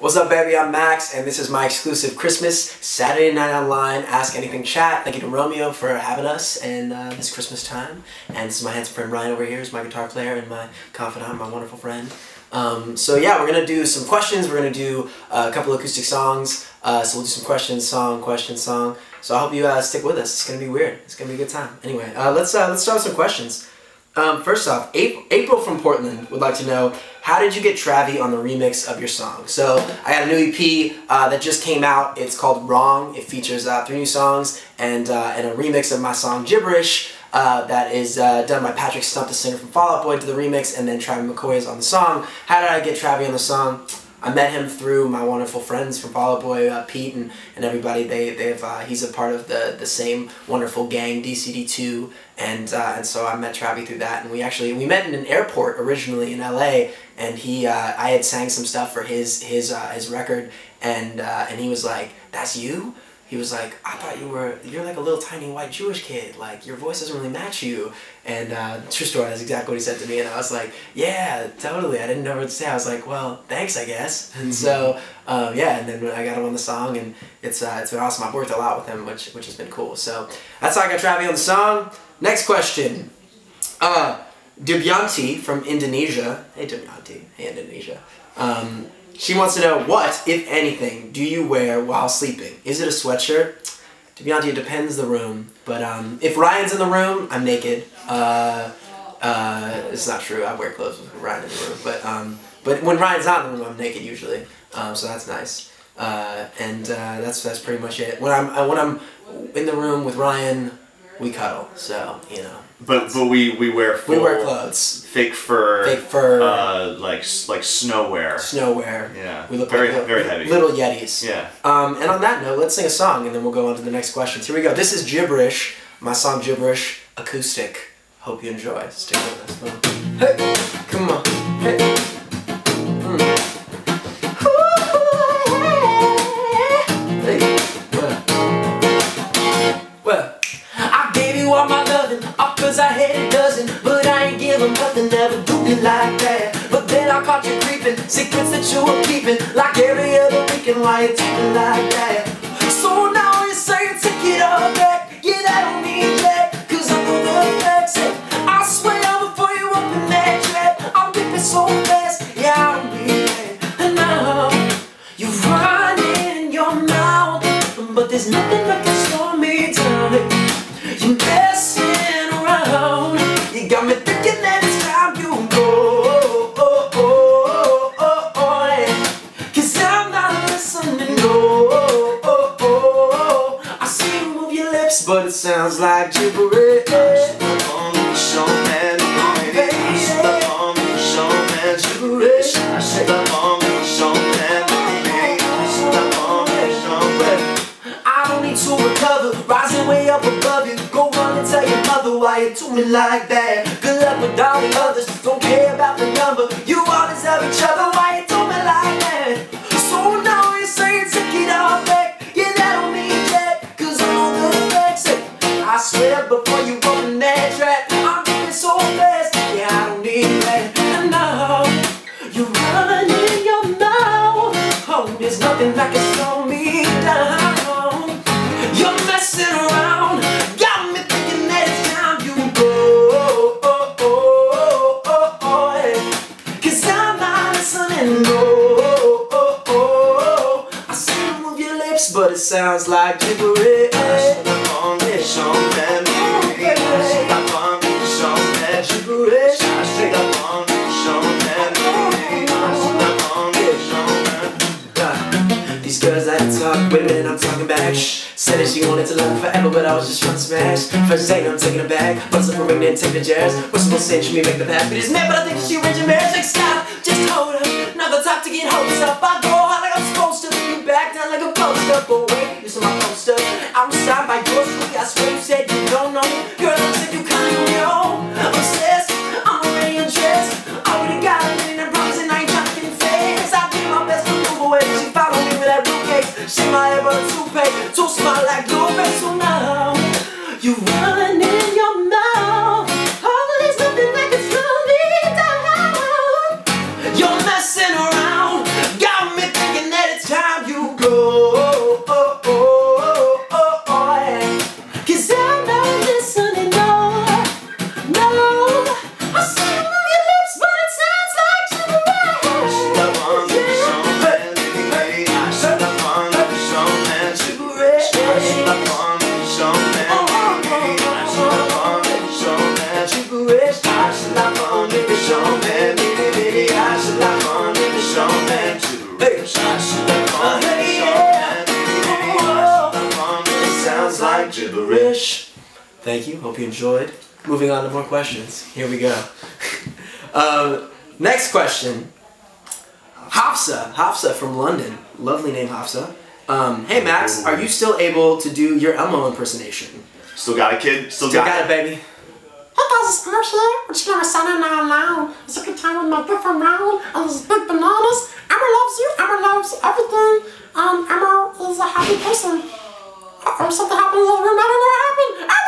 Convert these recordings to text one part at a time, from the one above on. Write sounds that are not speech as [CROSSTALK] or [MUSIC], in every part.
What's up, baby? I'm Max, and this is my exclusive Christmas Saturday Night Online Ask Anything chat. Thank you to Romeo for having us and uh, this Christmas time. And this is my handsome friend Ryan over here, is my guitar player and my confidant, my wonderful friend. Um, so yeah, we're gonna do some questions. We're gonna do uh, a couple acoustic songs. Uh, so we'll do some questions, song, question, song. So I hope you uh, stick with us. It's gonna be weird. It's gonna be a good time. Anyway, uh, let's uh, let's start with some questions. Um, first off, April from Portland would like to know how did you get Travie on the remix of your song? So I got a new EP uh, that just came out. It's called Wrong. It features uh, three new songs and uh, and a remix of my song Gibberish. Uh, that is uh, done by Patrick Stump, the singer from Fall Out Boy, to the remix, and then Travie McCoy is on the song. How did I get Travie on the song? I met him through my wonderful friends from Fall Out Boy, uh, Pete and, and everybody. They they've uh, he's a part of the the same wonderful gang DCD2, and uh, and so I met Travie through that. And we actually we met in an airport originally in LA, and he uh, I had sang some stuff for his his uh, his record, and uh, and he was like, "That's you." He was like, I thought you were, you're like a little tiny white Jewish kid. Like, your voice doesn't really match you. And uh, true story, that's exactly what he said to me. And I was like, yeah, totally. I didn't know what to say. I was like, well, thanks, I guess. [LAUGHS] And so, um, yeah, and then I got him on the song, and it's uh, it's been awesome. I've worked a lot with him, which, which has been cool. So that's how I got Travie on the song. Next question. Uh, Dubyanti from Indonesia. Hey, Dubyanti. Hey, Indonesia. Um, she wants to know what, if anything, do you wear while sleeping? Is it a sweatshirt? To be honest, it depends the room. But um, if Ryan's in the room, I'm naked. Uh, uh, it's not true. I wear clothes with Ryan in the room. But um, but when Ryan's not in the room, I'm naked usually. Um, so that's nice. Uh, and uh, that's that's pretty much it. When I'm uh, when I'm in the room with Ryan, we cuddle. So you know. But but we we wear full we wear clothes. Fake fur. Fake fur. Uh, like like snow wear. Snow wear. Yeah. We look very like very heavy. Little yetis. Yeah. Um, and on that note, let's sing a song, and then we'll go on to the next questions. Here we go. This is gibberish. My song gibberish acoustic. Hope you enjoy. Stick with us. Hey, come on. Hey. Like. But then I caught you creeping, secrets that you were keeping, like every other weekend, why you talking like that? So now you say you take it all back, yeah, that don't mean jack, cause I know the facts. I swear before you open that trap, I'm whipping so fast, yeah, I don't mean that. And now, you run in your mouth, but there's nothing like gibberish. I don't need to recover, rising way up above you. Go run and tell your mother why you do me like that. Good luck with all the others, don't care about the nothing that can She wanted to love forever, but I was just trying to smash. First date, I'm taking it back. Bust up a ring, then take the jazz. We're supposed to cinch me, make the path. But it's mad, but I think she arranged a marriage. Like, stop, just hold up. Not the top to get hopes up. I go out like I'm supposed to. Be back down like a poster. But wait, this is my poster. I'm signed by tree. I swear you said Thank you. Hope you enjoyed. Moving on to more questions. Here we go. [LAUGHS] um, next question. Hafsa. Hafsa from London. Lovely name, Hafsa. Um, hey, Max, are you still able to do your Elmo impersonation? Still got a kid? Still, Still got, got it, baby. Hey guys, it's Ash here. I'm just gonna sign in now loud. It's a good time with my girlfriend Round and these big bananas. Elmo loves you. Elmo loves everything. Um, Elmo is a happy person. Or something happened in the room. I don't know what happened. Elmo!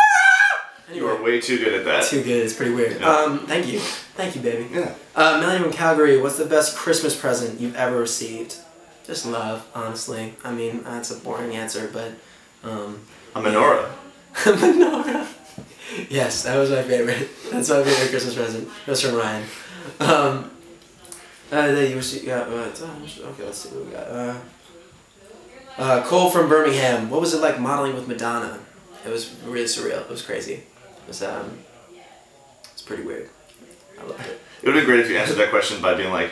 You are way too good at that. Too good. It's pretty weird. Yeah. Um, thank you. Thank you, baby. Yeah. Uh, Melanie from Calgary, what's the best Christmas present you've ever received? Just love, honestly. I mean, that's a boring answer, but um, A menorah. [LAUGHS] A menorah. Yes, that was my favorite. That's my favorite Christmas present. It was from Ryan. Um, uh, then you was- got, uh, okay, let's see what we got. Uh, uh, Cole from Birmingham. What was it like modeling with Madonna? It was really surreal. It was crazy. It was um, it was pretty weird. I loved it. It would have been great if you answered that question by being like,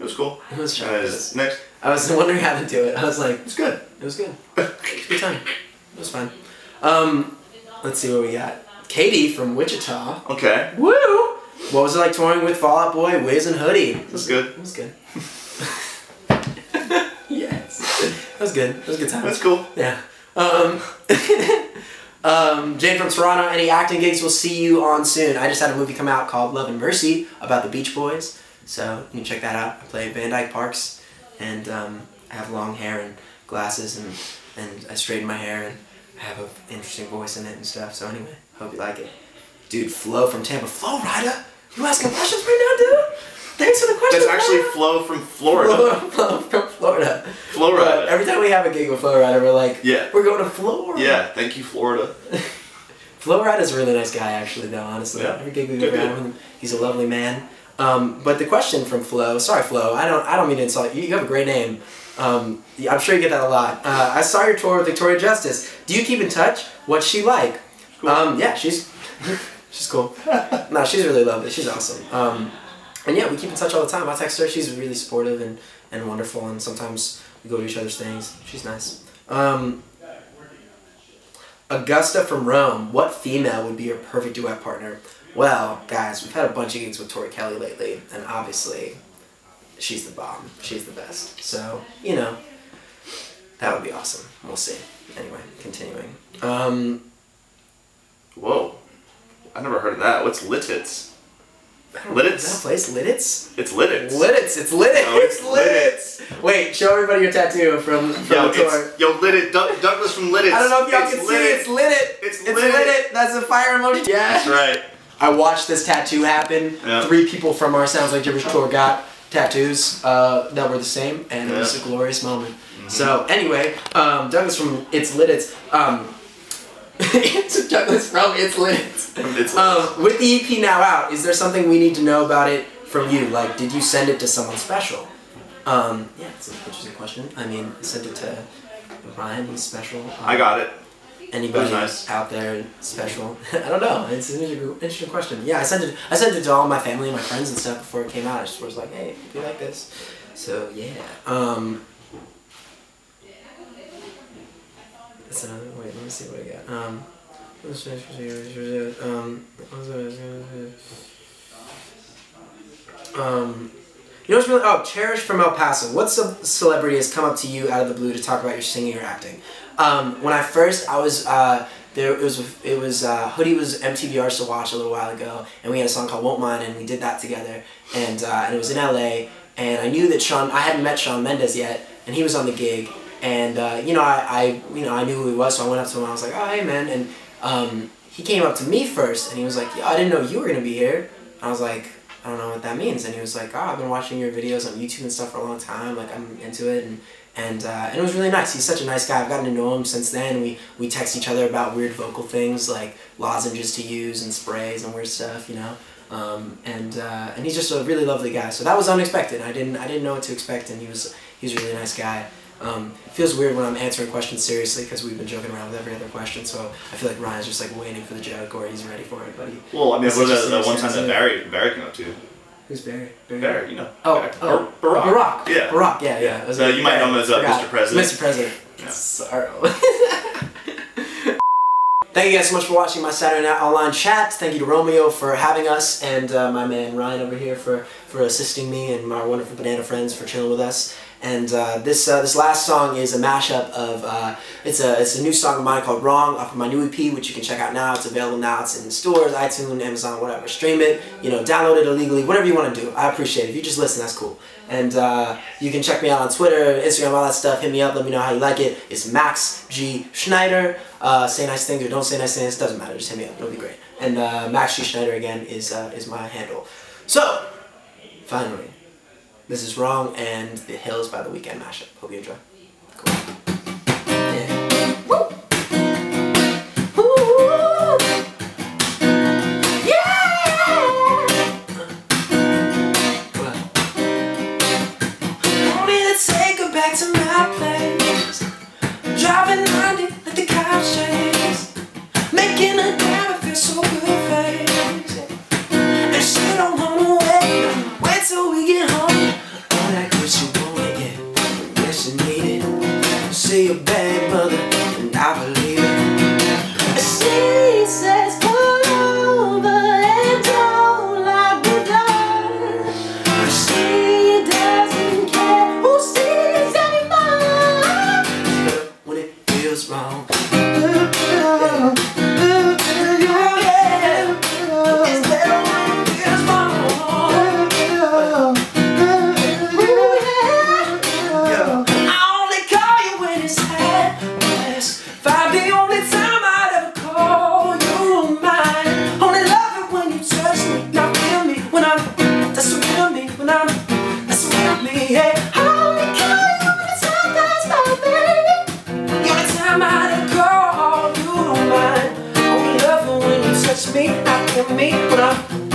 it was cool. It was And it's next. I was wondering how to do it. I was like, It's good. It was good. [LAUGHS] It was a good time. It was fun. Um, let's see what we got. Katie from Wichita. Okay. Woo! What was it like touring with Fall Out Boy, Wiz, and Hoodie? It was good. It was good. [LAUGHS] [LAUGHS] yes. That was good. That was a good time. That's cool. Yeah. Um, um, Jane from Toronto, any acting gigs We'll see you on soon. I just had a movie come out called Love and Mercy about the Beach Boys. So you can check that out. I play Van Dyke Parks and um, I have long hair and glasses and, and I straighten my hair and I have an interesting voice in it and stuff. So anyway, hope you like it. Dude, Flo from Tampa. Flo Rida? You asking questions right now, dude? For the question. That's actually Flo. From Florida. Flo from Florida. Florida. Every time we have a gig with Flo Rida, we're like, Yeah. we're going to Florida. Yeah, thank you, Florida. [LAUGHS] Flo Rida's a really nice guy, actually, though, honestly. Yeah. Every gig we've ever had with him, he's a lovely man. Um, but the question from Flo, sorry, Flo, I don't, I don't mean to insult you. You have a great name. Um, I'm sure you get that a lot. Uh, I saw your tour with Victoria Justice. Do you keep in touch? What's she like? Um, yeah, she's, [LAUGHS] she's cool. [LAUGHS] no, she's really lovely. She's awesome. And yeah, we keep in touch all the time. I text her. She's really supportive and, and wonderful. And sometimes we go to each other's things. She's nice. Um, Augusta from Rome. What female would be your perfect duet partner? Well, guys, we've had a bunch of gigs with Tori Kelly lately, and obviously, she's the bomb. She's the best. So, you know, that would be awesome. We'll see. Anyway, continuing. Um, Whoa. I never heard of that. What's Littits? Lidditz? Is that a place? Lidditz? It's Littits. Lidditz. It's Lidditz. No, it's [LAUGHS] Lidditz. Wait, show everybody your tattoo from, from Yo, the tour. yo, Liddit, Doug, Douglas from Liddits. I don't know if y'all It's can see Liddit. it. It's Liddit. It's It's Liddit. Liddit. That's a fire emoji. Yeah. That's right. I watched this tattoo happen. Yeah. Three people from our Sounds Like Gibberish tour got tattoos uh, that were the same, and it was a glorious moment. So anyway, um, Douglas from It's Lit It's um, [LAUGHS] it's Douglas from It's Lit It's. Um, with the EP now out, is there something we need to know about it from you? Like, did you send it to someone special? Um, yeah, it's an interesting question. I mean, send it to Ryan. He's special. Um, I got it. Anybody nice. out there special? [LAUGHS] I don't know. It's an interesting, interesting question. Yeah, I sent it. I sent it to all my family and my friends and stuff before it came out. I just was like, hey, do you like this? So yeah. Um. That's another. Wait, let me see what I got. Um. Um. You know what's really? Oh, Cherish from El Paso. What ce- celebrity has come up to you out of the blue to talk about your singing or acting? Um, when I first, I was uh, there. It was it was uh, Hoodie was MTV Arts to Watch a little while ago, and we had a song called Won't Mind, and we did that together. And uh, and it was in LA, and I knew that Sean. I hadn't met Shawn Mendes yet, and he was on the gig, and uh, you know I, I you know I knew who he was, so I went up to him. and I was like, oh hey man, and um, he came up to me first, and he was like, I didn't know you were gonna be here. I was like. I don't know what that means. And he was like, oh, I've been watching your videos on YouTube and stuff for a long time. Like, I'm into it. And, and uh, and it was really nice. He's such a nice guy. I've gotten to know him since then. We we text each other about weird vocal things like lozenges to use and sprays and weird stuff, you know. Um, and uh, and he's just a really lovely guy. So that was unexpected. I didn't I didn't know what to expect, and he was he was a really nice guy. Um, it feels weird when I'm answering questions seriously because we've been joking around with every other question. So I feel like Ryan's just like waiting for the joke or he's ready for it. But he, Well, I mean, what about that one time that. Barry Barry came up to who's Barry? Barry. Barry, you know. Oh, Barry. oh, Bar- Barack. Barack. Yeah. Barack. Yeah, yeah. Was So like- you might know him as, uh. Mr. President. Mr. President. Yeah. Sorry. [LAUGHS] Thank you guys so much for watching my Saturday Night Online chat. Thank you to Romeo for having us, and uh, my man Ryan over here for, for assisting me, and my wonderful banana friends for chilling with us. And uh, this uh, this last song is a mashup of uh, it's a it's a new song of mine called Wrong off of my new EP, which you can check out now. It's available now. It's in stores, iTunes, Amazon, whatever. Stream it, you know, download it illegally, whatever you want to do. I appreciate it. If you just listen, that's cool. And uh, you can check me out on Twitter, Instagram, all that stuff. Hit me up. Let me know how you like it. It's Max G Schneider. Uh, say nice things or don't say nice things. Doesn't matter. Just hit me up. It'll be great. And uh, Max G Schneider again is is my handle. So finally, this is wrong and the Hills by the Weeknd mashup. Hope you enjoy. Cool. Libra